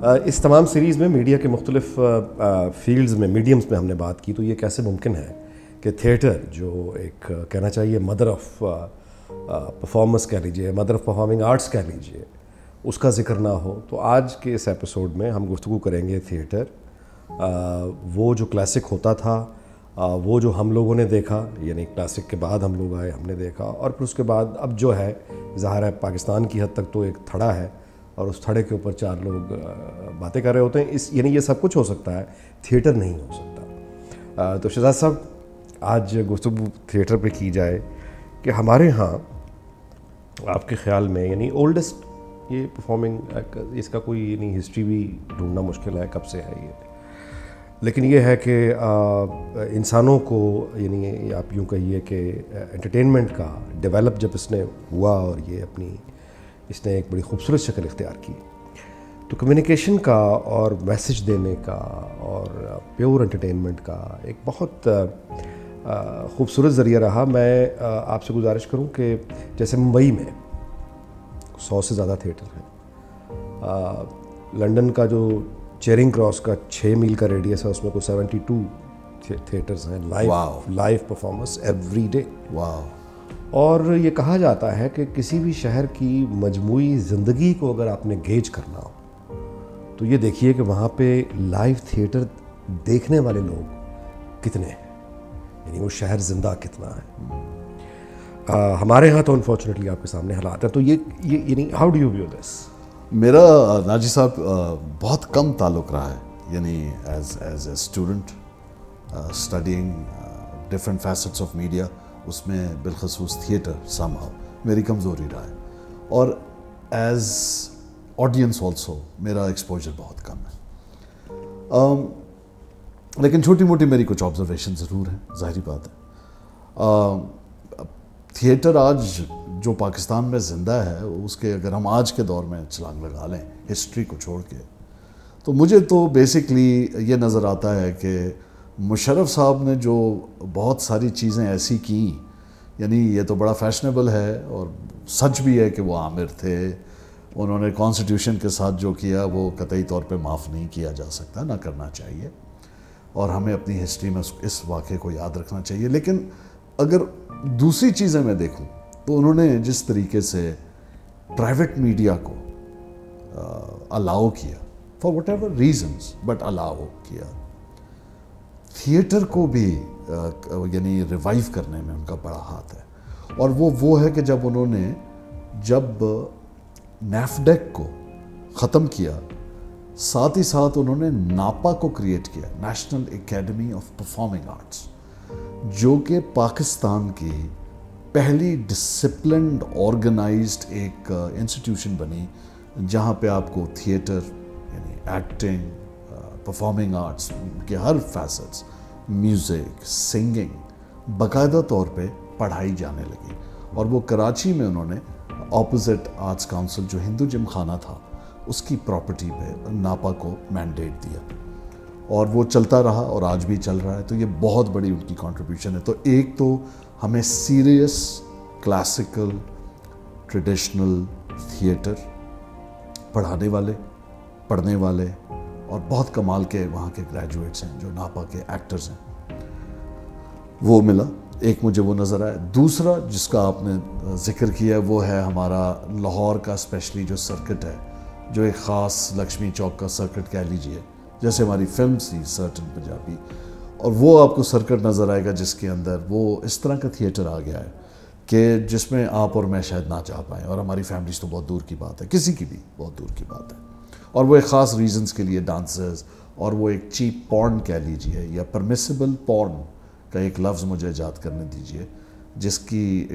इस तमाम सीरीज़ में मीडिया के मुख्तलिफ़ फील्ड्स में मीडियम्स में हमने बात की तो ये कैसे मुमकिन है कि थिएटर जो एक कहना चाहिए मदर ऑफ़ परफॉर्मेंस कह लीजिए मदर ऑफ़ परफॉर्मिंग आर्ट्स कह लीजिए, उसका ज़िक्र ना हो तो आज के इस एपिसोड में हम गुफ्तु करेंगे थिएटर वो जो क्लासिक होता था वो जो हम लोगों ने देखा, यानी क्लासिक के बाद हम लोग आए, हमने देखा, और फिर उसके बाद अब जो है, ज़ाहिर है पाकिस्तान की हद तक तो एक थड़ा है और उस थड़े के ऊपर चार लोग बातें कर रहे होते हैं। इस, यानी ये सब कुछ हो सकता है। थिएटर नहीं हो सकता। तो शहजाद साहब, आज गुफ्तु थिएटर पे की जाए कि हमारे यहाँ आपके ख्याल में, यानी ओल्डेस्ट ये परफॉर्मिंग इसका कोई, यानी हिस्ट्री भी ढूंढना मुश्किल है, कब से है ये? लेकिन ये है कि इंसानों को, यानी आप यूँ कहिए कि एंटरटेनमेंट का डेवलप जब इसने हुआ और ये अपनी इसने एक बड़ी खूबसूरत शक्ल इख्तियार की। तो कम्युनिकेशन का और मैसेज देने का और प्योर एंटरटेनमेंट का एक बहुत खूबसूरत ज़रिया रहा। मैं आपसे गुजारिश करूँ कि जैसे मुंबई में सौ से ज़्यादा थिएटर हैं। लंदन का जो चेरिंग क्रॉस का छः मील का रेडियस है उसमें कोई सेवेंटी टू थिएटर्स हैं। Live live performance every day वाह और ये कहा जाता है कि किसी भी शहर की मजमू ज़िंदगी को अगर आपने गेज करना हो तो ये देखिए कि वहाँ पे लाइव थिएटर देखने वाले लोग कितने हैं। यानी वो शहर ज़िंदा कितना है। आ, हमारे यहाँ तो अनफॉर्चुनेटली आपके सामने हालात है। तो ये ये यानी how do you view this मेरा नाजी साहब बहुत कम ताल्लुक रहा है। यानी as as a student studying different facets of media उसमें बिलखसूस थिएटर समहाउ मेरी कमज़ोरी रहा है। और एज ऑडियंस ऑल्सो मेरा एक्सपोजर बहुत कम है। अम, लेकिन छोटी मोटी मेरी कुछ ऑब्जर्वेशन ज़रूर हैं ज़ाहिर बात है। अम, थिएटर आज जो पाकिस्तान में ज़िंदा है उसके अगर हम आज के दौर में छलांग लगा लें हिस्ट्री को छोड़ के तो मुझे तो बेसिकली ये नज़र आता है कि मुशर्रफ साहब ने जो बहुत सारी चीज़ें ऐसी की, यानी ये तो बड़ा फैशनेबल है और सच भी है कि वो आमिर थे, उन्होंने कॉन्स्टिट्यूशन के साथ जो किया वो कतई तौर पे माफ़ नहीं किया जा सकता, ना करना चाहिए। और हमें अपनी हिस्ट्री में इस वाक़े को याद रखना चाहिए। लेकिन अगर दूसरी चीज़ें मैं देखूँ तो उन्होंने जिस तरीके से प्राइवेट मीडिया को अलाउ किया for whatever reasons but allow किया। थिएटर को भी यानी रिवाइव करने में उनका बड़ा हाथ है। और वो वो है कि जब उन्होंने, जब नैफडेक को ख़त्म किया, साथ ही साथ उन्होंने नापा को क्रिएट किया national academy of performing arts जो कि पाकिस्तान की पहली डिसिप्लिन्ड ऑर्गेनाइज्ड एक इंस्टीट्यूशन बनी, जहाँ पे आपको थिएटर यानी एक्टिंग परफॉर्मिंग आर्ट्स के हर फैसेट्स म्यूज़िक सिंगिंग बाकायदा तौर पे पढ़ाई जाने लगी। और वो कराची में उन्होंने ऑपोजिट आर्ट्स काउंसिल जो हिंदू जिम खाना था, उसकी प्रॉपर्टी पे नापा को मैंडेट दिया। और वो चलता रहा और आज भी चल रहा है। तो ये बहुत बड़ी उनकी कंट्रीब्यूशन है। तो एक तो हमें सीरियस क्लासिकल ट्रेडिशनल थिएटर पढ़ाने वाले, पढ़ने वाले और बहुत कमाल के वहाँ के ग्रेजुएट्स हैं, जो नापा के एक्टर्स हैं। वो मिला। एक मुझे वो नज़र आया। दूसरा जिसका आपने ज़िक्र किया है वो है हमारा लाहौर का स्पेशली जो सर्किट है, जो एक ख़ास लक्ष्मी चौक का सर्किट कह लीजिए, जैसे हमारी फ़िल्म थी सर्टन पंजाबी। और वो आपको सर्किट नज़र आएगा जिसके अंदर वो इस तरह का थिएटर आ गया है कि जिसमें आप और मैं शायद ना जा पाएँ। और हमारी फैमिलीज़ तो बहुत दूर की बात है, किसी की भी बहुत दूर की बात है। और वो एक ख़ास रीजंस के लिए डांसर्स और वो एक चीप पॉर्न कह लीजिए, या परमिसिबल पॉर्न का एक लफ्ज़ मुझे ईजाद करने दीजिए, जिसकी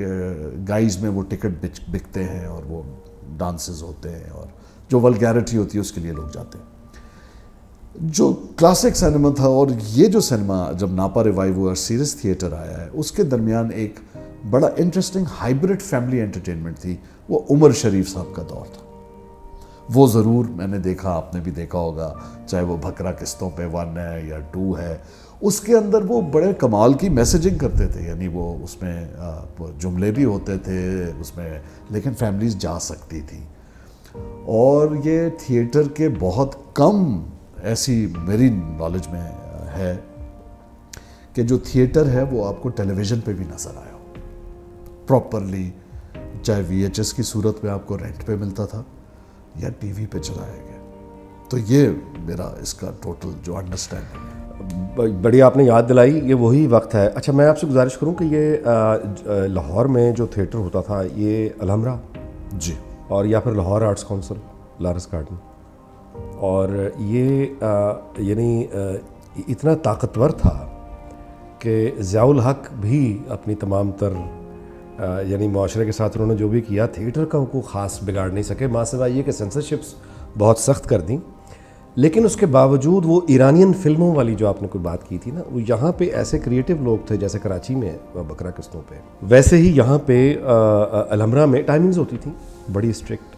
गाइज़ में वो टिकट बिकते हैं और वो डांसेस होते हैं और जो वलगैरिटी होती है उसके लिए लोग जाते हैं। जो क्लासिक सिनेमा था और ये जो सिनेमा जब नापा रिवाइव हुआ सीरियस थिएटर आया है, उसके दरमियान एक बड़ा इंटरेस्टिंग हाइब्रिड फैमिली एंटरटेनमेंट थी, वो उमर शरीफ साहब का दौर था। वो ज़रूर मैंने देखा, आपने भी देखा होगा, चाहे वो भकरा किस्तों पे वन है या टू है। उसके अंदर वो बड़े कमाल की मैसेजिंग करते थे, यानी वो उसमें जुमले भी होते थे, उसमें, लेकिन फैमिलीज़ जा सकती थी। और ये थिएटर के बहुत कम ऐसी मेरी नॉलेज में है कि जो थिएटर है, वो आपको टेलीविज़न पे भी नज़र आया हो। प्रॉपरली चाहे वी की सूरत में आपको रेंट पे मिलता था। या टीवी पे चलाया गया। तो ये मेरा इसका टोटल जो अंडरस्टैंडिंग है। बड़ी आपने याद दिलाई ये वही वक्त है। अच्छा मैं आपसे गुजारिश करूँ कि ये लाहौर में जो थिएटर होता था ये अलहमरा? जी। और या फिर Lahore arts council Lawrence garden. और ये यानी इतना ताकतवर था कि ज़ियाउल हक भी अपनी तमाम तर यानी माशरे के साथ उन्होंने जो भी किया, थिएटर का को ख़ास बिगाड़ नहीं सके। माँ सिवा ये कि सेंसरशिप्स बहुत सख्त कर दी। लेकिन उसके बावजूद वो ईरानियन फ़िल्मों वाली जो आपने कोई बात की थी ना, वो यहाँ पे ऐसे क्रिएटिव लोग थे जैसे कराची में बकरा किस्तों पे। वैसे ही यहाँ पे अलहमरा में टाइमिंग्स होती थी, बड़ी स्ट्रिक्ट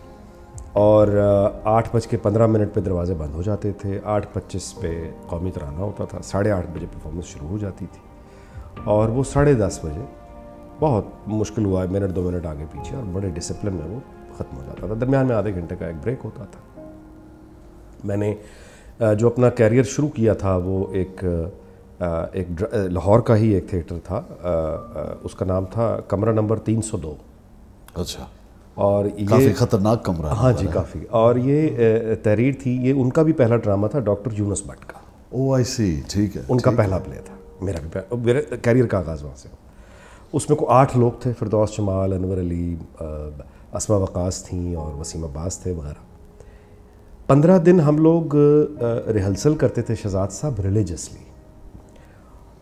और आठ बज के पंद्रह मिनट पे दरवाजे बंद हो जाते थे। आठ पच्चीस पे कौमी तराना होता था। साढ़े आठ बजे परफॉर्मेंस शुरू हो जाती थी। और वो साढ़े दस बजे बहुत मुश्किल हुआ है मिनट दो मिनट आगे पीछे और बड़े डिसिप्लिन में वो ख़त्म हो जाता था। दरमियान में आधे घंटे का एक ब्रेक होता था। मैंने जो अपना कैरियर शुरू किया था वो एक एक लाहौर का ही एक थिएटर था। उसका नाम था कमरा नंबर 302 अच्छा। और ये काफ़ी ख़तरनाक कमरा हाँ जी काफ़ी। और ये तहरीर थी ये उनका भी पहला ड्रामा था डॉक्टर यूनस भट्ट का। ओ आई सी ठीक है उनका पहला प्ले था मेरा भी मेरे कैरियर का आगाज़ वहाँ से। उसमें को आठ लोग थे, फिरदौस, जमाल, अनवर अली असमा वकास थी और वसीम अब्बास थे वगैरह। पंद्रह दिन हम लोग रिहर्सल करते थे शहजाद साहब रिलीजसली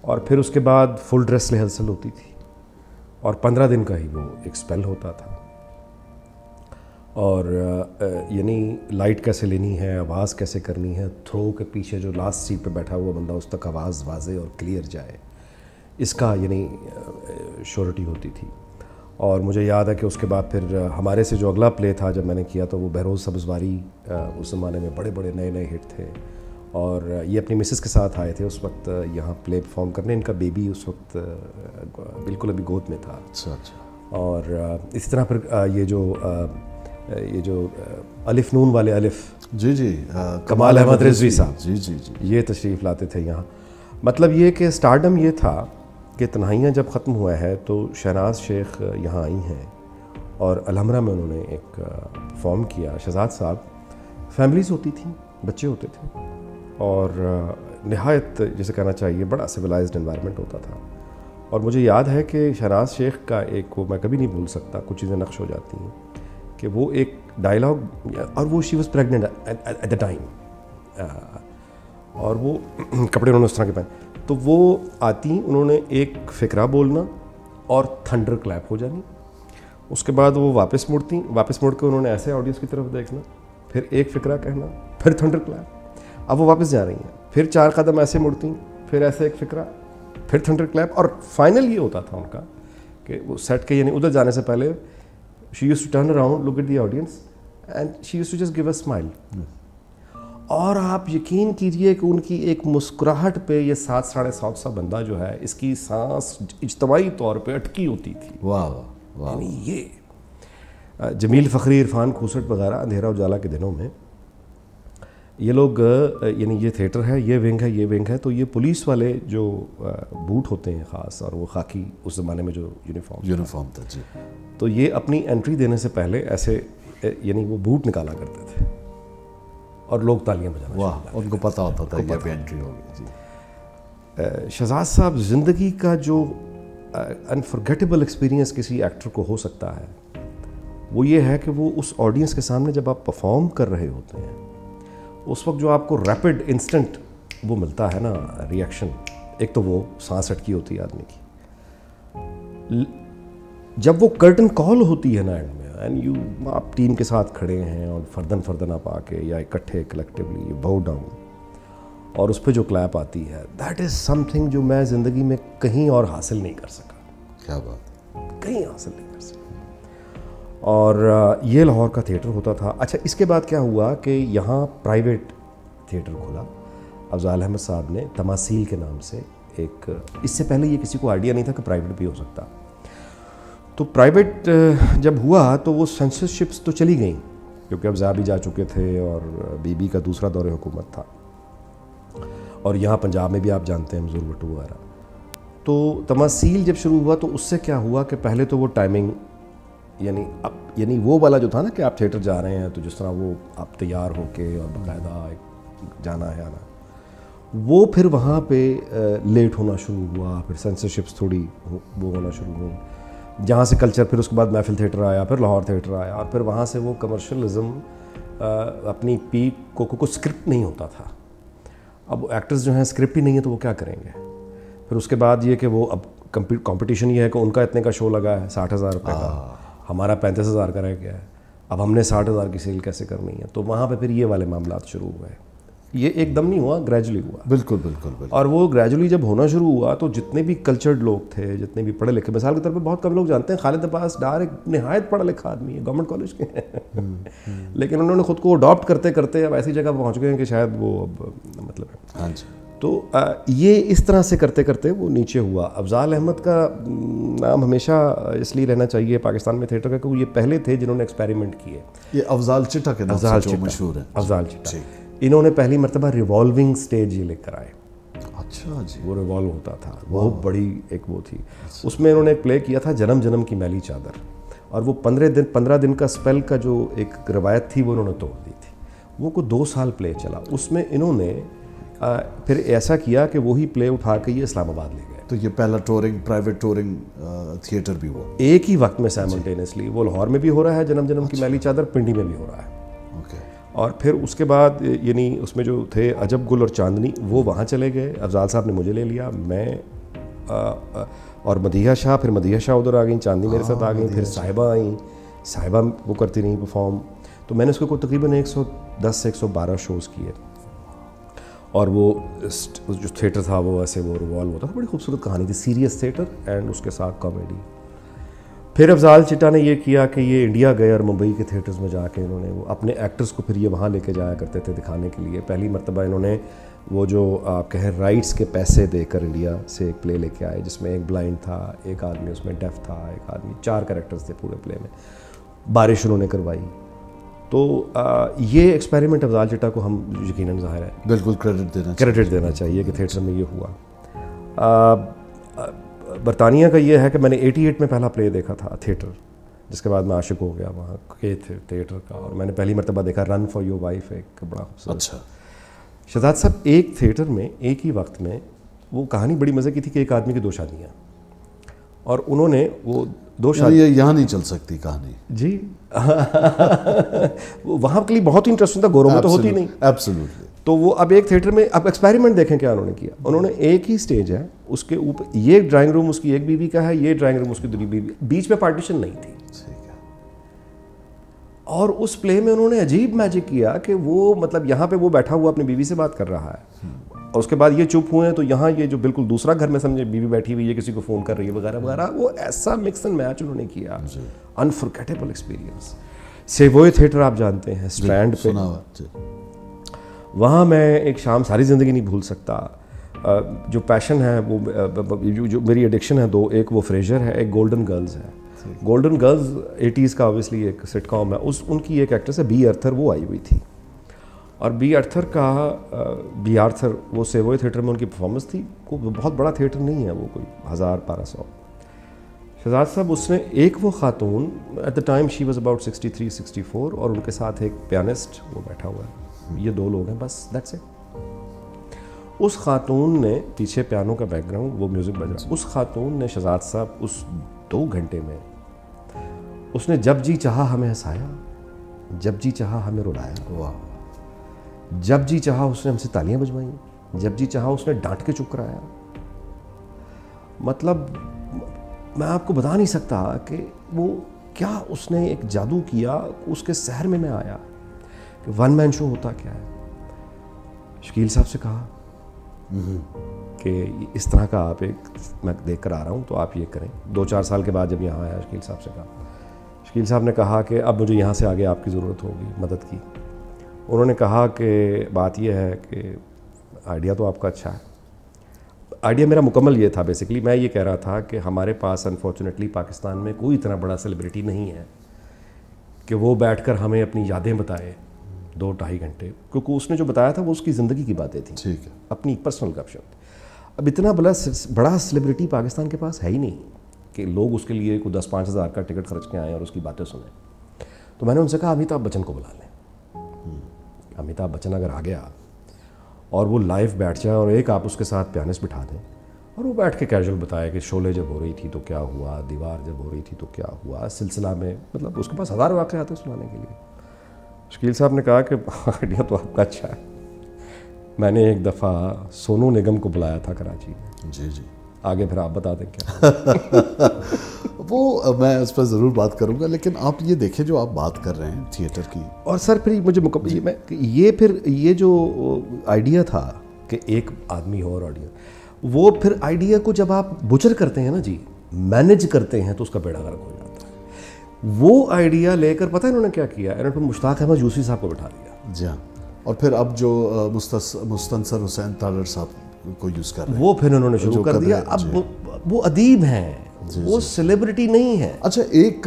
और फिर उसके बाद फुल ड्रेस रिहर्सल होती थी। और पंद्रह दिन का ही वो एक स्पेल होता था। और यानी लाइट कैसे लेनी है, आवाज़ कैसे करनी है थ्रो के पीछे जो लास्ट सीट पे बैठा हुआ बंदा, उस तक आवाज़ वाजे और क्लियर जाए। इसका यानी श्योरिटी होती थी। और मुझे याद है कि उसके बाद फिर हमारे से जो अगला प्ले था जब मैंने किया तो वो बहरोज़ सब्जवारी उस ज़माने में बड़े बड़े नए नए हिट थे। और ये अपनी मिसेस के साथ आए थे उस वक्त यहाँ प्ले परफॉर्म करने। इनका बेबी उस वक्त बिल्कुल अभी गोद में था। अच्छा अच्छा। और इसी तरह फिर ये जो ये जो अलिफ नून वाले अलिफ जी जी आ, कमाल अहमद रिजवी साहब। जी जी जी। ये तशरीफ़ लाते थे यहाँ। मतलब ये कि स्टार्डम ये था कि तन्हाइयाँ जब ख़त्म हुआ है तो शहनाज शेख यहाँ आई हैं और अलहमरा में उन्होंने एक परफॉर्म किया। शहजाद साहब फैमिलीज़ होती थी, बच्चे होते थे और नहायत जैसे कहना चाहिए बड़ा सिविलाइज्ड इन्वायरमेंट होता था। और मुझे याद है कि शहनाज शेख का एक वो मैं कभी नहीं भूल सकता, कुछ चीज़ें नक्श हो जाती हैं कि वो एक डायलॉग और वो she was pregnant at the time और वो कपड़े उन्होंने उस तरह के पहने। तो वो आती, उन्होंने एक फ़िक्रा बोलना और थंडर क्लैप हो जानी। उसके बाद वो वापस मुड़ती, वापस मुड़ के उन्होंने ऐसे ऑडियंस की तरफ़ देखना, फिर एक फ़िक्रा कहना, फिर थंडर क्लैप। अब वो वापस जा रही हैं, फिर चार कदम ऐसे मुड़ती, फिर ऐसे एक फ़िक्रा, फिर थंडर क्लैप और फाइनल ये होता था उनका कि वो सेट के, यानी उधर जाने से पहले she used to turn around look at the audience and she used to just give a smile और आप यकीन कीजिए कि उनकी एक मुस्कुराहट पे ये सात साढ़े सात सौ बंदा जो है इसकी सांस इज्तमाही तौर पे अटकी होती थी। वाह वाह यानी ये जमील फ़खरी इरफान खूसट वगैरह अंधेरा उजाला के दिनों में ये लोग यानी ये थिएटर है ये विंग है ये विंग है तो ये पुलिस वाले जो बूट होते हैं ख़ास और वो खाकी उस ज़माने में जो यूनिफॉर्म यूनिफॉर्म था जी। तो ये अपनी एंट्री देने से पहले ऐसे यानी वो बूट निकाला करते थे। और लोग तालियाँ बजाना वाह उनको पता होता था कि एंट्री होगी शहजाद साहब ज़िंदगी का जो अनफॉर्गेटेबल एक्सपीरियंस किसी एक्टर को हो सकता है वो ये है कि वो उस ऑडियंस के सामने जब आप परफॉर्म कर रहे होते हैं उस वक्त जो आपको रैपिड इंस्टेंट वो मिलता है ना रिएक्शन एक तो वो सांस अटकी होती है आदमी की। जब वो कर्टन कॉल होती है ना एंड एंड यू आप टीम के साथ खड़े हैं और फर्दन फर्दन आप आके या इकट्ठे कलेक्टिवली बाउ डाउन और उस पर जो क्लैप आती है दैट इज़ समथिंग जो मैं ज़िंदगी में कहीं और हासिल नहीं कर सका. क्या बात? कहीं हासिल नहीं कर सका. और ये लाहौर का थिएटर होता था. अच्छा इसके बाद क्या हुआ कि यहाँ प्राइवेट थिएटर खोला. अफजाल अहमद साहब ने तमासील के नाम से एक इससे पहले ये किसी को आइडिया नहीं था कि प्राइवेट भी हो सकता. तो प्राइवेट जब हुआ तो वो सेंसरशिप्स तो चली गई। क्योंकि अब भी जा चुके थे और बीबी का दूसरा दौर हुकूमत था। और यहाँ पंजाब में भी आप जानते हैं मजूर भट्टू वगैरह। तो तमासील जब शुरू हुआ तो उससे क्या हुआ कि पहले तो वो टाइमिंग यानी अब, यानी वो वाला जो था ना कि आप थिएटर जा रहे हैं तो जिस तरह वो आप तैयार होके और बाकायदा जाना है आना। वो फिर वहाँ पे लेट होना शुरू हुआ, फिर सेंसरशिप्स थोड़ी वो होना शुरू हुई। जहाँ से कल्चर फिर उसके बाद महफिल थिएटर आया फिर लाहौर थिएटर आया और फिर वहाँ से वो कमर्शलिज्म अपनी पीक को को- कुछ स्क्रिप्ट नहीं होता था। अब एक्टर्स जो हैं स्क्रिप्ट ही नहीं है तो वो क्या करेंगे? फिर उसके बाद ये कि वो अब कंपटीशन ये है कि उनका इतने का शो लगा है साठ हज़ार रुपये का। हमारा पैंतीस हज़ार का रह गया है। अब हमने साठ हज़ार की सेल कैसे करनी है? तो वहाँ पर फिर ये वाले मामला शुरू हुए। ये एकदम नहीं हुआ ग्रेजुअली हुआ। बिल्कुल बिल्कुल बिल्कुल। और वो ग्रेजुअली जब होना शुरू हुआ तो जितने भी कल्चर्ड लोग थे जितने भी पढ़े लिखे मिसाल के तौर पर बहुत कम लोग जानते हैं खालिद अब्बास डार एक नहायत पढ़ा लिखा आदमी है गवर्नमेंट कॉलेज के। हैं लेकिन उन्होंने खुद को अडॉप्ट करते करते अब ऐसी जगह पहुँच गए हैं कि शायद वो अब मतलब हाँ जी। तो ये इस तरह से करते करते वो नीचे हुआ। अफजाल अहमद का नाम हमेशा इसलिए रहना चाहिए पाकिस्तान में थिएटर का क्योंकि ये पहले थे जिन्होंने एक्सपेरिमेंट किए। ये अफजाल चिट्टा के नाम अफजाल से मशहूर है। अफजाल चिट्टा इन्होंने पहली मरतबा रिवॉल्विंग स्टेज ये लेकर आए। अच्छा जी। वो रिवॉल्व होता था। बहुत बड़ी एक वो थी। अच्छा। उसमें इन्होंने एक प्ले किया था जन्म जन्म की मैली चादर। और वो पंद्रह दिन पंद्रह दिन का स्पेल का जो एक रवायत थी वो उन्होंने तोड़ दी थी। वो को दो साल प्ले चला। उसमें इन्होंने आ, फिर ऐसा किया कि वही प्ले उठा के ये इस्लामाबाद ले गए। तो ये पहला टूरिंग प्राइवेट टूरिंग थिएटर भी हुआ। एक ही वक्त में साइमल्टेनियसली वो लाहौर में भी हो रहा है जन्म जन्म की मैली चादर पिंडी में भी हो रहा है। और फिर उसके बाद यानी उसमें जो थे अजब गुल और चांदनी वो वहाँ चले गए। अफजाल साहब ने मुझे ले लिया। मैं आ, आ, और मदीहा शाह फिर मदीहा शाह उधर आ गई चांदनी मेरे साथ आ गई फिर साहिबा आई। साहिबा वो करती रही परफॉर्म तो मैंने उसको कोई तकरीबन 110 से 112 शोज़ किए। और वो वो जो थिएटर था वो ऐसे वो रिवॉल्व होता था। बड़ी खूबसूरत कहानी थी। सीरियस थिएटर एंड उसके साथ कॉमेडी फिर अफजाल चिट्टा ने ये किया कि ये इंडिया गए और मुंबई के थिएटर्स में जाके इन्होंने वो अपने एक्टर्स को फिर ये वहाँ लेके जाया करते थे दिखाने के लिए। पहली मरतबा इन्होंने वो जो आप कहें राइट्स के पैसे देकर इंडिया से एक प्ले लेके आए जिसमें एक ब्लाइंड था एक आदमी उसमें डेफ था एक आदमी चार करेक्टर्स थे पूरे प्ले में। बारिश उन्होंने करवाई। तो आ, ये एक्सपेरिमेंट अफजाल चिट्टा को हम यकीन ज़ाहिर है बिल्कुल क्रेडिट देना क्रेडिट देना चाहिए कि थिएटर में ये हुआ। आ, बरतानिया का यह है कि मैंने 88 में पहला प्ले देखा था थिएटर जिसके बाद मैं आशिक हो गया वहाँ के थे थिएटर का और मैंने पहली मरतबा देखा रन फॉर योर वाइफ एक बड़ा खूबसूरत अच्छा। शहजाद साहब एक थिएटर में एक ही वक्त में वो कहानी बड़ी मज़े की थी कि एक आदमी की दो शादियाँ। और उन्होंने वो दो शादी ये यहाँ नहीं चल सकती कहानी। जी। वो वहाँ के लिए बहुत ही इंटरेस्टिंग था गौरव में तो होती नहीं। एब्सोल्युटली तो वो अब एक थिएटर में अब एक्सपेरिमेंट देखें क्या उन्होंने किया। उन्होंने एक ही स्टेज है उसके ऊपर ये ड्राइंग रूम उसकी एक बीवी का है ये ड्राइंग रूम उसकी दूसरी बीवी। बीच में पार्टीशन नहीं थी। और उस प्ले में उन्होंने अजीब मैजिक किया कि वो मतलब यहाँ पे वो बैठा हुआ अपनी बीवी से बात कर रहा है। और उसके बाद ये चुप हुए हैं तो यहाँ ये जो बिल्कुल दूसरा घर में समझे बीवी बैठी हुई है किसी को फ़ोन कर रही है वगैरह वगैरह वो ऐसा मिक्स एंड मैच उन्होंने किया। अनफॉरगेटेबल एक्सपीरियंस सेवोए थिएटर आप जानते हैं स्ट्रैंड पे। वहाँ मैं एक शाम सारी ज़िंदगी नहीं भूल सकता। जो पैशन है वो जो मेरी एडिक्शन है दो एक वो फ्रेजर है एक गोल्डन गर्ल्स है। गोल्डन गर्ल्स एटीज़ का ऑब्वियसली एक सिटकॉम है उस उनकी एक एक्ट्रेस है बी अर्थर वो आई हुई थी। और बी आर्थर का बी आर्थर वो सेवोए थिएटर में उनकी परफॉर्मेंस थी। को बहुत बड़ा थिएटर नहीं है वो कोई, हज़ार बारह सौ। शहजाद साहब, उसने एक वो खातून at the time she was about 63 64 और उनके साथ एक पियानिस्ट वो बैठा हुआ है। ये दो लोग हैं, बस दैट्स इट उस खातून ने, पीछे पियानो का बैकग्राउंड वो म्यूज़िक बज उस खातून ने शहजाद साहब, उस दो घंटे में, उसने जब जी चाहा हमें हंसाया, जब जी चाहा हमें रुलाया। वाह। जब जी चाहा उसने हमसे तालियाँ बजवाई जब जी चाहा उसने डांट के चुप कराया। मतलब मैं आपको बता नहीं सकता कि वो क्या उसने एक जादू किया उसके शहर में मैं आया कि वन मैन शो होता क्या है? शकील साहब से कहा कि इस तरह का आप एक मैं देख कर आ रहा हूँ तो आप ये करें। दो चार साल के बाद जब यहाँ आया शकील साहब से कहा। शकील साहब ने कहा कि अब मुझे यहाँ से आगे आपकी ज़रूरत होगी मदद की। उन्होंने कहा कि बात यह है कि आइडिया तो आपका अच्छा है। आइडिया मेरा मुकम्मल ये था बेसिकली मैं ये कह रहा था कि हमारे पास अनफॉर्चुनेटली पाकिस्तान में कोई इतना बड़ा सेलिब्रिटी नहीं है कि वो बैठकर हमें अपनी यादें बताए दो ढाई घंटे क्योंकि उसने जो बताया था वो उसकी ज़िंदगी की बातें थी। ठीक है। अपनी पर्सनल गपशप अब इतना बड़ा बड़ा सेलिब्रिटी पाकिस्तान के पास है ही नहीं कि लोग उसके लिए कोई दस पाँच हज़ार का टिकट खर्च के आएँ और उसकी बातें सुने। तो मैंने उनसे कहा अमिताभ बच्चन को बुला लें। अमिताभ बच्चन अगर आ गया और वो लाइव बैठ जाए और एक आप उसके साथ पियानिस्ट बिठा दें और वो बैठ के कैजुअल बताया कि शोले जब हो रही थी तो क्या हुआ, दीवार जब हो रही थी तो क्या हुआ, सिलसिला में मतलब उसके पास हज़ार वाक़ आते सुनाने के लिए। शकील साहब ने कहा कि आइडिया तो आपका अच्छा है। मैंने एक दफ़ा सोनू निगम को बुलाया था कराची में। जी जी। आगे फिर आप बता दें क्या? वो मैं इस पर ज़रूर बात करूँगा लेकिन आप ये देखें जो आप बात कर रहे हैं थिएटर की। और सर फिर मुझे मुकम्मल ये मैं ये फिर ये जो आइडिया था कि एक आदमी हो और ऑडियो वो फिर आइडिया को जब आप बुचर करते हैं ना जी मैनेज करते हैं तो उसका बेड़ा गर्क हो जाता है। वो आइडिया लेकर पता है इन्होंने क्या किया? इन्होंने फिर मुश्ताक अहमद यूसी साहब को बिठा दिया। जी हाँ। और फिर अब जो मुस्तस मुस्तनसर हुसैन तारर साहब को यूज़ कर रहे हैं वो फिर उन्होंने शुरू कर कर दिया। अब वो, वो अदीब हैं। वो सेलिब्रिटी नहीं है। अच्छा एक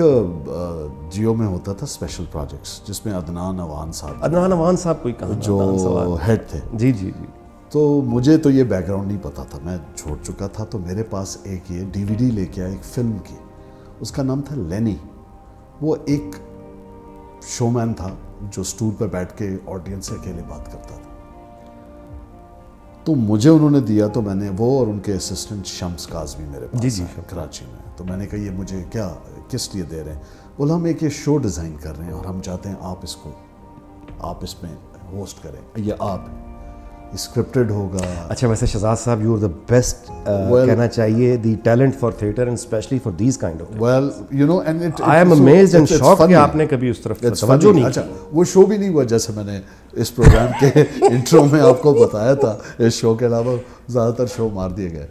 जियो में होता था स्पेशल प्रोजेक्ट्स जिसमें अदनान अवान साहब अदनान अवान साहब कोई कहा जो हेड थे। जी जी जी। तो मुझे तो ये बैकग्राउंड नहीं पता था मैं छोड़ चुका था तो मेरे पास एक ये डीवीडी लेके आया एक फ़िल्म की। उसका नाम था लेनी वो एक शोमैन था जो स्टूल पर बैठ के ऑडियंस से अकेले बात करता था। तो मुझे उन्होंने दिया तो मैंने वो और उनके असिस्टेंट शम्स काजमी मेरे पास जी, जी, कराची में। तो मैंने कहा ये मुझे क्या किस लिए दे रहे हैं? बोला हम एक ये शो डिज़ाइन कर रहे हैं और हम चाहते हैं आप इसको आप इसमें होस्ट करें। ये आप स्क्रिप्टेड होगा। अच्छा वैसे शहजाद साहब यू आर द बेस्ट कहना चाहिए the talent for theatre and specially for these kind of well you know and it I am amazed and shocked कि आपने कभी उस तरफ़ तवज्जो नहीं अच्छा वो शो भी नहीं हुआ जैसे मैंने इस प्रोग्राम के इंट्रो में आपको बताया था इस शो के अलावा ज़्यादातर शो मार दिए गए।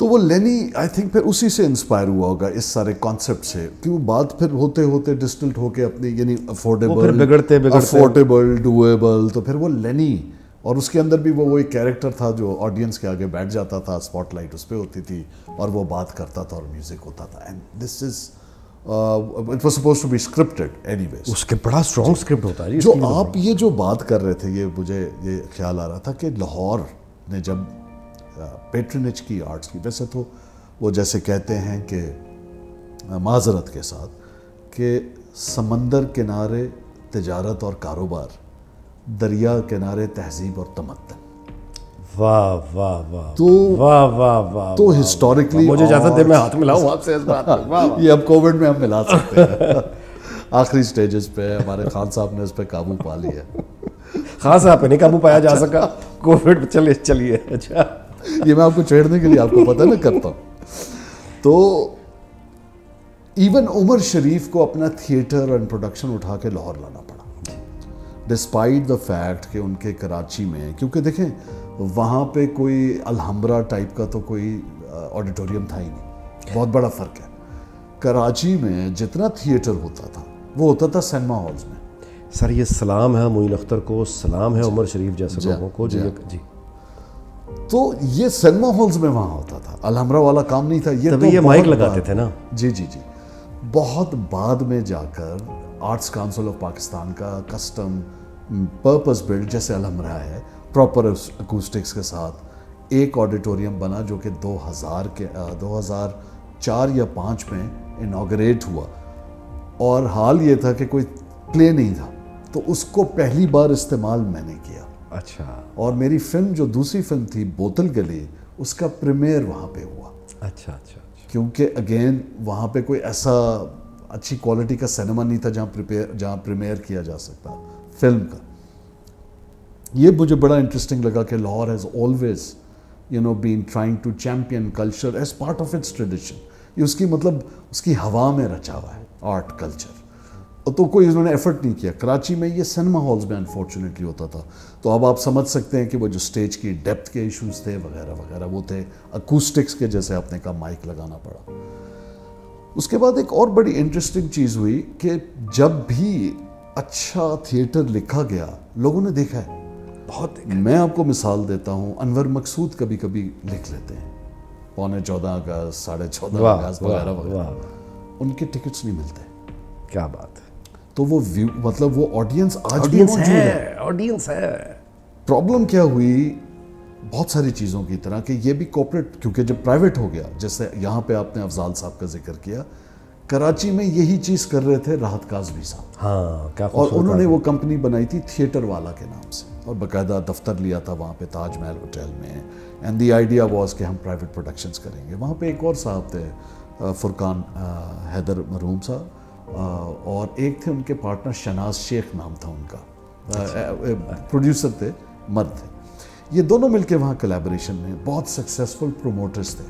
तो वो लेनी आई थिंक फिर उसी से इंस्पायर हुआ होगा इस सारे कॉन्सेप्ट से कि वो बात फिर होते होते डिस्टिल्ट होके अपनी यानी अफोर्डेबल बिगड़ते- बिगड़ते- अफोर्डेबल डुएबल तो फिर वो लेनी और उसके अंदर भी वो वो एक कैरेक्टर था जो ऑडियंस के आगे बैठ जाता था स्पॉटलाइट उस पर होती थी और वो बात करता था और म्यूज़िक होता था। And this is it was supposed to be scripted anyways उसके बड़ा स्ट्रॉन्ग स्क्रिप्ट होता है जी आप ये जो बात कर रहे थे ये मुझे ये ख्याल आ रहा था कि लाहौर ने जब पेट्रनेज की आर्ट्स की वैसे तो वो जैसे कहते हैं कि माजरत के साथ कि समंदर किनारे तजारत और कारोबार दरिया किनारे तहजीब और तमद्दन वाह वाह वाह तो वाह वाह वाह तो हिस्टोरिकली मुझे इजाज़त दे मैं हाथ मिलाऊं आपसे इस बात पे। ये अब कोविड में हम मिला सकते हैं। आखिरी स्टेजेस पे हमारे खान साहब ने इस पे काबू पा लिया खास आप पे नहीं काबू पाया जा सका। कोविड चलिए चलिए अच्छा। ये मैं आपको छेड़ने के लिए आपको पता ना करता हूँ। तो इवन उमर शरीफ को अपना थिएटर एंड प्रोडक्शन उठा के लाहौर लाना पड़ा। डिस्पाइट द फैक्ट कि उनके कराची में क्योंकि देखें वहाँ पे कोई अलहमरा टाइप का तो कोई ऑडिटोरियम था ही नहीं। बहुत बड़ा फ़र्क है। कराची में जितना थिएटर होता था वो होता था सिनेमा हॉल्स में। सर ये सलाम है मोइन अख्तर को सलाम है उमर शरीफ जैसे लोगों को जो जी। जी। तो ये सिनेमा हॉल्स में वहाँ होता था। अलहमरा वाला काम नहीं था। ये तो ये माइक लगाते थे ना। जी जी जी। बहुत बाद में जाकर आर्ट्स काउंसिल ऑफ़ पाकिस्तान का कस्टम पर्पस बिल्ड जैसे अलहमरा है प्रॉपर अकूस्टिक्स के साथ। एक ऑडिटोरियम बना जो कि 2000 के अ, 2004 या 5 में इनाग्रेट हुआ। और हाल ये था कि कोई प्ले नहीं था। तो उसको पहली बार इस्तेमाल मैंने किया। अच्छा। और मेरी फ़िल्म जो दूसरी फ़िल्म थी बोतल गली उसका प्रीमियर वहाँ पे हुआ। अच्छा अच्छा अच्छा। क्योंकि अगेन वहाँ पे कोई ऐसा अच्छी क्वालिटी का सिनेमा नहीं था जहाँ प्रिपेयर जहाँ प्रीमियर किया जा सकता फ़िल्म का। ये मुझे बड़ा इंटरेस्टिंग लगा कि Lahore has always you know been trying to champion culture as part of its tradition ये उसकी मतलब उसकी हवा में रचा हुआ है आर्ट कल्चर तो कोई इन्होंने एफर्ट नहीं किया। कराची में ये सिनेमा हॉल्स में अनफॉर्चुनेटली होता था। तो अब आप समझ सकते हैं कि वो जो स्टेज की डेप्थ के इश्यूज़ थे, वगैरह वगैरह, वो थे अकूस्टिक्स के जैसे आपने कहा माइक लगाना पड़ा। उसके बाद एक और बड़ी इंटरेस्टिंग चीज़ हुई कि जब भी अच्छा थिएटर लिखा गया लोगों ने देखा है। बहुत मैं आपको मिसाल देता हूँ अनवर मकसूद कभी कभी लिख लेते हैं। पौने चौदह अगस्त साढ़े चौदह अगस्त वगैरह वगैरह। उनके टिकट्स नहीं मिलते। क्या बात है। तो वो व्यू मतलब वो ऑडियंस आज ऑडियंस है है। ऑडियंस है। प्रॉब्लम क्या हुई? बहुत सारी चीज़ों की तरह कि ये भी कॉपरेट क्योंकि जब प्राइवेट हो गया जैसे यहाँ पे आपने अफजाल साहब का ज़िक्र किया कराची में यही चीज़ कर रहे थे राहत काजमी साहब। हाँ क्या और उन्होंने वो कंपनी बनाई थी थिएटर वाला के नाम से। और बाकायदा दफ्तर लिया था वहाँ पे ताजमहल होटल में। एंड दी आइडिया वाज कि हम प्राइवेट प्रोडक्शंस करेंगे। वहाँ पे एक और साहब थे फुरकान हैदर मरहूम साहब और एक थे उनके पार्टनर शनाज शेख नाम था उनका। प्रोड्यूसर थे मर्द थे। ये दोनों मिलके वहाँ कोलैबोरेशन में बहुत सक्सेसफुल प्रोमोटर्स थे।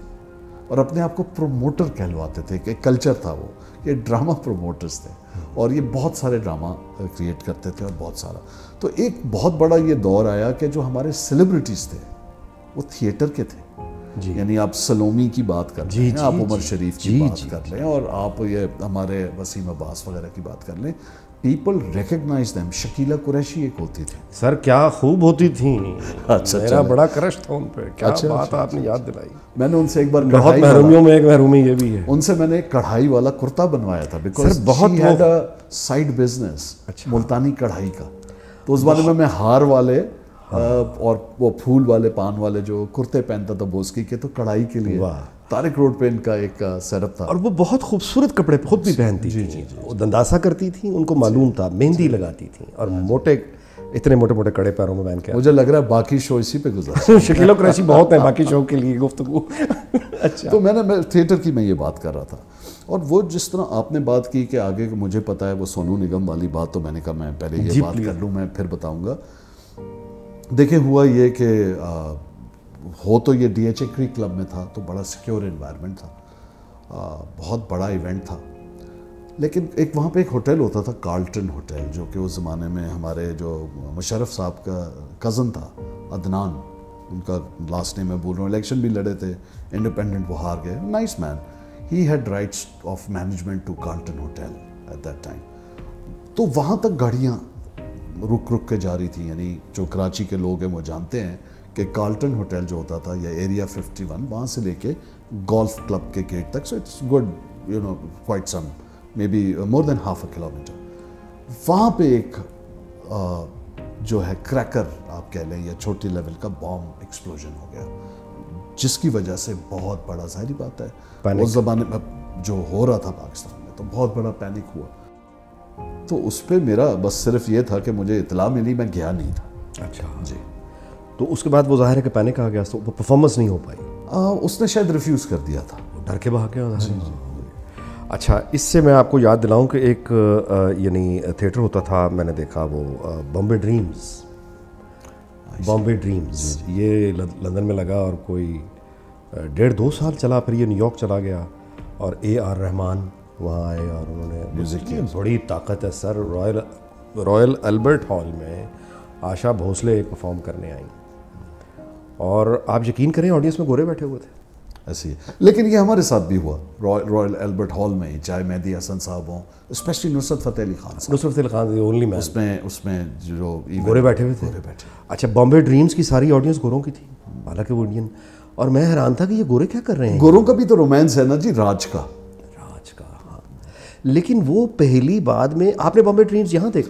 और अपने आप को प्रोमोटर कहलवाते थे कि कल्चर था वो ये ड्रामा प्रोमोटर्स थे। और ये बहुत सारे ड्रामा क्रिएट करते थे और बहुत सारा। तो एक बहुत बड़ा ये दौर आया कि जो हमारे सेलिब्रिटीज़ थे वो थिएटर के थे। यानी आप सलोमी की बात कर जी, लें आप उमर शरीफ की जी, बात जी, कर लें और आप ये हमारे वसीम अब्बास वगैरह की बात कर लें। People recognise them Shakila Qureshi एक होती थी। सर क्या खूब होती थी। अच्छा, मेरा बड़ा क्रश था उन पे। क्या अच्छा, बात अच्छा, आपने याद दिलाई। मैंने उनसे एक बार बहुत महरूमियों में एक महरूमी ये भी है। उनसे मैंने एक कढ़ाई वाला कुर्ता बनवाया था बिकॉज़ बहुत बहुत हैड अ साइड बिज़नेस अच्छा। मुल्तानी कढ़ाई का। तो उस बारे में मैं हार वाले और वो फूल वाले पान वाले जो कुर्ते पहनता था बोस्की के तो कढ़ाई के लिए। वाह। तारिक रोड पे इनका एक सेटअप था। और वो बहुत खूबसूरत कपड़े खुद भी पहनती थी। वो दंदासा करती थी उनको मालूम था मेहंदी लगाती थी और मोटे इतने मोटे मोटे कड़े पैरों में पहन के मुझे लग रहा है बाकी शो इसी पे गुजरा शकीलो क्रैशी बहुत है बाकी शो के लिए गुफ्तु अच्छा। तो मैंने मैं थिएटर की मैं ये बात कर रहा था। और वो जिस तरह आपने बात की कि आगे मुझे पता है वो सोनू निगम वाली बात तो मैंने कहा मैं पहले ये बात कर लूँ मैं फिर बताऊँगा। देखिए हुआ ये कि हो तो ये डी क्रिक क्लब में था तो बड़ा सिक्योर इन्वायरमेंट था। आ, बहुत बड़ा इवेंट था। लेकिन एक वहाँ पे एक होटल होता था कार्ल्टन होटल जो कि उस ज़माने में हमारे जो मुशरफ साहब का कज़न था अदनान। उनका लास्ट नेम मैं बोल। रहा हूँ इलेक्शन भी लड़े थे इंडिपेंडेंट वो हार गए। Nice man he had rights of management to Carlton hotel at that time तो वहाँ तक गाड़ियाँ रुक रुक के जा रही थी यानी जो कराची के लोग हैं वो जानते हैं। कि कार्ल्टन होटल जो होता था या एरिया 51 वहाँ से लेके गोल्फ क्लब के गेट तक। So it's good you know quite some maybe more than half a kilometre वहाँ पे एक अ, जो है क्रैकर आप कह लें या छोटी लेवल का बॉम्ब एक्सप्लोजन हो गया जिसकी वजह से बहुत बड़ा ज़ाहिर बात है. उस ज़माने में जो हो रहा था पाकिस्तान में तो बहुत बड़ा पैनिक हुआ। तो उस पर मेरा बस सिर्फ़ ये था कि मुझे इतला मिली मैं गया नहीं था। अच्छा। जी। तो उसके बाद वो ज़ाहिर है कि पैनिक आ गया तो वो परफॉर्मेंस नहीं हो पाई। आ, उसने शायद रिफ्यूज़ कर दिया था। डर के भाग गया अच्छा इससे मैं आपको याद दिलाऊं कि एक यानी थिएटर होता था मैंने देखा वो बॉम्बे ड्रीम्स बॉम्बे ड्रीम्स ये लंदन में लगा और कोई डेढ़ दो साल चला फिर ये न्यूयॉर्क चला गया और ए आर रहमान वहाँ आए और उन्होंने म्यूज़िक की बड़ी ताकत है sir. Royal royal Albert hall में आशा भोसले परफॉर्म करने आई। और आप यकीन करें ऑडियंस में गोरे बैठे हुए थे। ऐसी है लेकिन ये हमारे साथ भी हुआ। रॉयल एल्बर्ट हॉल में चाहे मेहदी हसन साहब हों स्पेशली नुसरत फ़तेह अली खान साहब। नुसरत अली खान ओनली मैन उसमें उसमें जो गोरे बैठे हुए थे। गोरे बैठे अच्छा बॉम्बे ड्रीम्स की सारी ऑडियंस गोरों की थी हालाँकि वो इंडियन और मैं हैरान था कि ये गोरे क्या कर रहे हैं? गोरों का भी तो रोमांस है ना जी राज का। राज का हाँ। लेकिन वो पहली बाद में आपने बॉम्बे ड्रीम्स यहाँ थे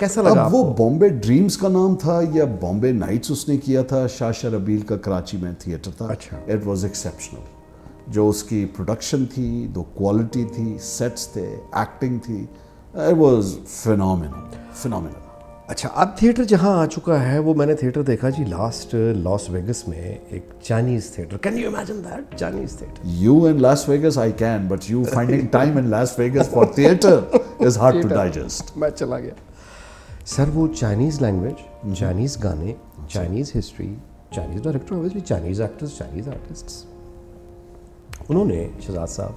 कैसा लगा अब वो बॉम्बे ड्रीम्स का नाम था या बॉम्बे नाइट्स उसने किया था? शाह शरबील का कराची में थिएटर था। अच्छा। इट वाज एक्सेप्शनल जो उसकी प्रोडक्शन थी दो क्वालिटी थी सेट्स थे एक्टिंग थी इट वाज फिनोमिनल फिनोमिनल अच्छा अब थिएटर जहाँ आ चुका है वो मैंने थिएटर देखा जी लास्ट लॉस वेगस में एक Chinese theatre can you imagine that Chinese theatre You in Las Vegas, I can, but you finding time in Las Vegas for theater is hard to digest. मैं चला गया। Sir वो Chinese language Chinese गाने Chinese history Chinese director obviously Chinese actors Chinese artists उन्होंने शहजाद साहब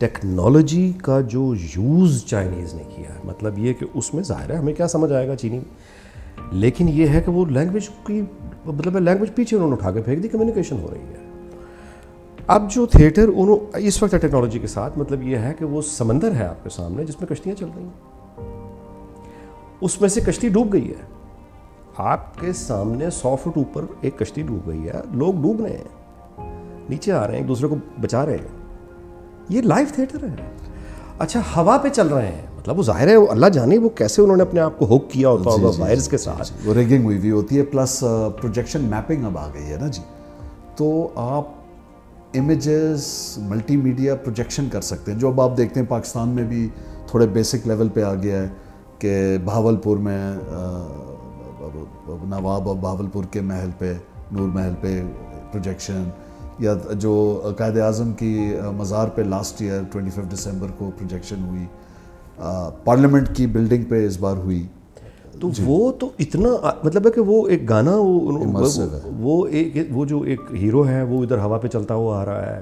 technology का जो use Chinese ने किया है मतलब ये कि उसमें ज़ाहिर है हमें क्या समझ आएगा चीनी। लेकिन ये है कि वो लैंग्वेज की मतलब लैंग्वेज पीछे उन्होंने उठा के फेंक दी कम्युनिकेशन हो रही है। अब जो थिएटर उन्होंने इस वक्त टेक्नोलॉजी के साथ मतलब ये है कि वो समंदर है आपके सामने जिसमें कश्तियाँ चल रही हैं। उसमें से कश्ती डूब गई है। आपके सामने सौ फुट ऊपर एक कश्ती डूब गई है। लोग डूब रहे हैं। नीचे आ रहे हैं एक दूसरे को बचा रहे हैं। ये लाइव थिएटर है। अच्छा हवा पे चल रहे हैं। मतलब वो ज़ाहिर है अल्लाह जाने वो कैसे उन्होंने अपने आप को हुक किया होता होगा वायरस के साथ? वो रिगिंग हुई हुई होती है प्लस प्रोजेक्शन मैपिंग अब आ गई है ना जी। तो आप इमेजेस मल्टीमीडिया प्रोजेक्शन कर सकते हैं। जो अब आप देखते हैं पाकिस्तान में भी थोड़े बेसिक लेवल पे आ गया है। कि भावलपुर में नवाब और भावलपुर के महल पे नूर महल पे प्रोजेक्शन या जो कायद अज़म की मज़ार पे लास्ट ईयर 25 दिसंबर को प्रोजेक्शन हुई पार्लियामेंट की बिल्डिंग पे इस बार हुई। तो वो तो इतना मतलब है कि वो एक गाना वो वो, वो एक वो जो एक हीरो है वो इधर हवा पे चलता हुआ आ रहा है।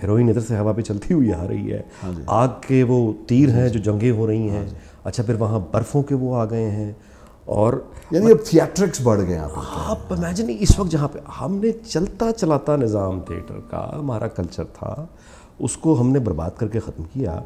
हीरोइन इधर से हवा पे चलती हुई आ रही है। हाँ आग के वो तीर हैं जो। जंगे हो रही हैं। हाँ अच्छा फिर वहाँ बर्फ़ों के वो आ गए हैं और यानी अब थिएट्रिक्स बढ़ गए आप इमेजिन इस वक्त जहाँ पे हमने चलता चलाता निज़ाम थिएटर का हमारा कल्चर था उसको हमने बर्बाद करके ख़त्म किया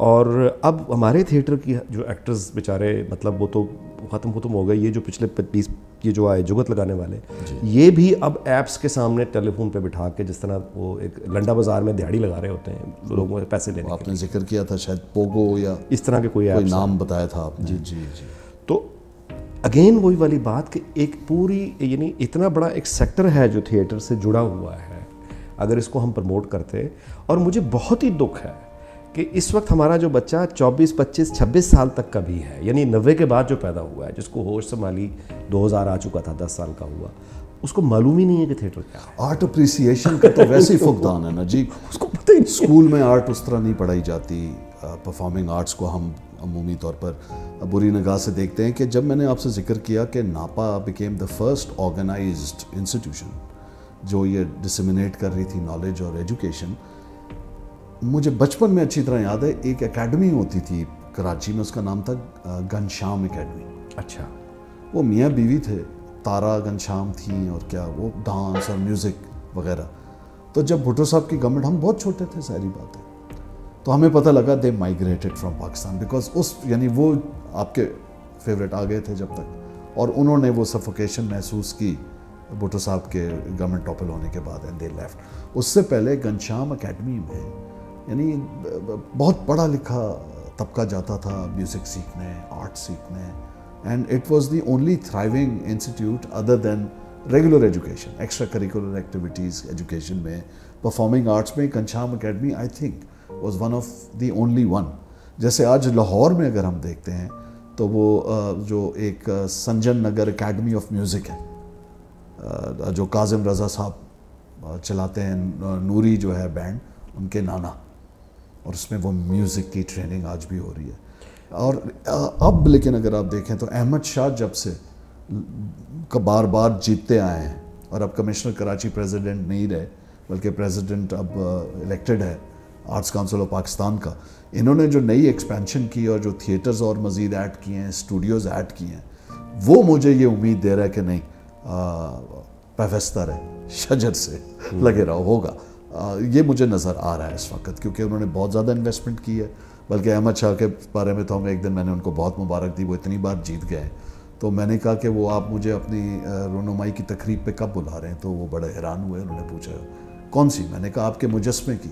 और अब हमारे थिएटर की जो एक्टर्स बेचारे मतलब वो तो ख़त्म ख़त्म हो गए ये जो पिछले बीस ये जो आए जुगत लगाने वाले ये भी अब ऐप्स के सामने टेलीफोन पे बिठा के जिस तरह वो एक लंडा बाज़ार में दिहाड़ी लगा रहे होते हैं लोगों से पैसे लेने आपने ज़िक्र किया था शायद पोगो या इस तरह के कोई, कोई नाम बताया था आपने। जी जी जी। तो अगेन वही वाली बात कि एक पूरी यानी इतना बड़ा एक सेक्टर है जो थिएटर से जुड़ा हुआ है अगर इसको हम प्रमोट करते और मुझे बहुत ही दुख है कि इस वक्त हमारा जो बच्चा 24, 25, 26 साल तक का भी है यानी नब्बे के बाद जो पैदा हुआ है जिसको होश संभाली 2000 आ चुका था 10 साल का हुआ उसको मालूम ही नहीं है कि थिएटर क्या आर्ट अप्रिसिएशन का तो वैसे ही फुकदान है ना जी। उसको पता ही स्कूल में आर्ट उस तरह नहीं पढ़ाई जाती परफॉर्मिंग आर्ट्स को हम अमूमी तौर पर बुरी नगाह से देखते हैं कि जब मैंने आपसे ज़िक्र किया कि NAPA became the first organised institution जो ये डिसमिनेट कर रही थी नॉलेज और एजुकेशन मुझे बचपन में अच्छी तरह याद है एक एकेडमी होती थी कराची में उसका नाम था घनश्याम एकेडमी अच्छा। वो मियाँ बीवी थे तारा घनश्याम थी और क्या वो डांस और म्यूज़िक वगैरह। तो जब भुट्टो साहब की गवर्नमेंट हम बहुत छोटे थे सारी बात। है तो हमें पता लगा they migrated from Pakistan because उस यानी वो आपके फेवरेट आ गए थे जब तक। और उन्होंने वो सफोकेशन महसूस की भुट्टो साहब के गवर्नमेंट टॉपल होने के बाद एंड दे लेफ़्ट उससे पहले घनश्याम अकेडमी में यानी, बहुत पढ़ा लिखा तबका जाता था म्यूज़िक सीखने आर्ट सीखने and it was the only thriving institute other than regular education extra curricular activities education में परफॉर्मिंग आर्ट्स में कंशाम academy I think was one of the only one जैसे आज लाहौर में अगर हम देखते हैं तो वो जो एक Sanjan Nagar academy of music है। जो काजिम रज़ा साहब चलाते हैं नूरी जो है बैंड उनके नाना। और उसमें वो म्यूज़िक की ट्रेनिंग आज भी हो रही है। और अब लेकिन अगर आप देखें तो अहमद शाह जब से बार बार जीतते आए हैं और अब कमिश्नर कराची प्रेसिडेंट नहीं रहे बल्कि प्रेसिडेंट अब इलेक्टेड है आर्ट्स काउंसिल ऑफ़ पाकिस्तान का इन्होंने जो नई एक्सपेंशन की और जो थिएटर्स और मज़ीद ऐड किए हैं स्टूडियोज़ ऐड किए हैं वो मुझे ये उम्मीद दे रहा है कि नहीं पैफेस्तर है शजर से लगे रहो होगा। ये मुझे नज़र आ रहा है इस वक्त क्योंकि उन्होंने बहुत ज़्यादा इन्वेस्टमेंट की है। बल्कि अहमद शाह के बारे में तो हम एक दिन मैंने उनको बहुत मुबारक दी वो इतनी बार जीत गए। तो मैंने कहा कि वो आप मुझे अपनी रोनुमाई की तकरीब पे कब बुला रहे हैं? तो वो बड़े हैरान हुए उन्होंने पूछा कौन सी? मैंने कहा आपके मुजस्मे की।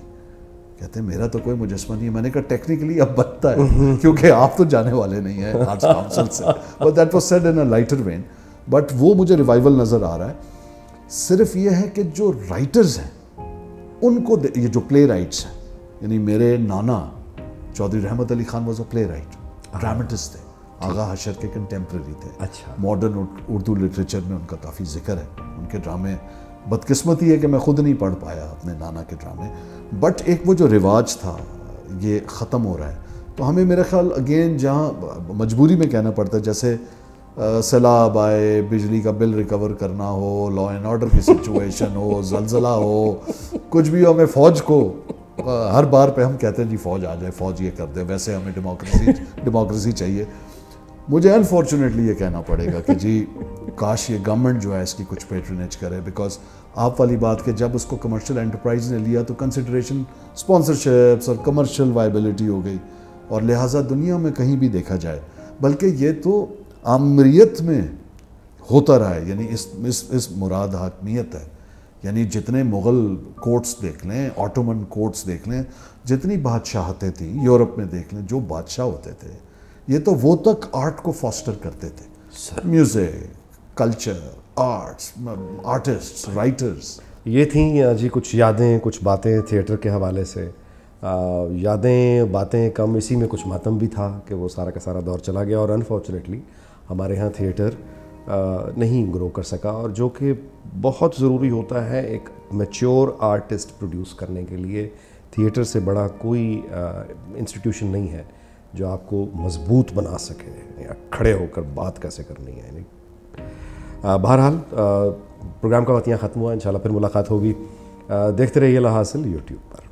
कहते हैं मेरा तो कोई मुजस्मा नहीं है। मैंने कहा टेक्निकली अब बनता है क्योंकि आप तो जाने वाले नहीं हैं आर्ट्स काउंसिल से. But that was said in a lighter vein but वो मुझे रिवाइवल नज़र आ रहा है। सिर्फ़ ये है कि जो राइटर्स हैं उनको ये जो प्ले राइट्स हैं यानी मेरे नाना Chaudhry Rehmat Ali Khan was a playwright dramatist थे आगा हशर के कंटेम्प्रेरी थे। अच्छा। मॉडर्न उर्दू लिटरेचर में उनका काफ़ी ज़िक्र है। उनके ड्रामे बदकिस्मती है कि मैं खुद नहीं पढ़ पाया अपने नाना के ड्रामे। बट एक वो जो रिवाज था ये ख़त्म हो रहा है। तो हमें मेरा ख्याल अगेन जहाँ मजबूरी में कहना पड़ता है जैसे सैलाब आए बिजली का बिल रिकवर करना हो लॉ एंड ऑर्डर की सिचुएशन हो जलजला हो कुछ भी हो हमें फ़ौज को हर बार पे हम कहते हैं जी फौज आ जाए फौज ये कर दे। वैसे हमें डेमोक्रेसी डेमोक्रेसी चाहिए। मुझे अनफॉर्चुनेटली ये कहना पड़ेगा कि जी काश ये गवर्नमेंट जो है इसकी कुछ पेट्रनेज करे बिकॉज़ आप वाली बात के जब उसको कमर्शियल एंटरप्राइज ने लिया तो कंसिडरेशन स्पॉन्सरशिप्स और कमर्शियल वाइबिलिटी हो गई। और लिहाजा दुनिया में कहीं भी देखा जाए बल्कि ये तो आमरीत में होता रहा है यानी इस इस इस मुराद हाकमियत है। यानी जितने मुग़ल कोर्ट्स देख लें ऑटोमन कोर्ट्स देख लें जितनी बादशाहतें थी यूरोप में देख लें जो बादशाह होते थे ये तो वो तक आर्ट को फॉस्टर करते थे। Music culture arts artist writers ये थी जी कुछ यादें कुछ बातें थिएटर के हवाले से। यादें बातें कम इसी में कुछ मातम भी था कि वो सारा का सारा दौर चला गया और अनफॉर्चुनेटली हमारे यहाँ थिएटर नहीं ग्रो कर सका और जो कि बहुत ज़रूरी होता है एक मेच्योर आर्टिस्ट प्रोड्यूस करने के लिए। थिएटर से बड़ा कोई इंस्टीट्यूशन नहीं है जो आपको मज़बूत बना सके या खड़े होकर बात कैसे करनी है बहरहाल प्रोग्राम का वक्त यहाँ ख़त्म हुआ, इंशाल्लाह फिर मुलाकात होगी। देखते रहिए हासिल यूट्यूब पर।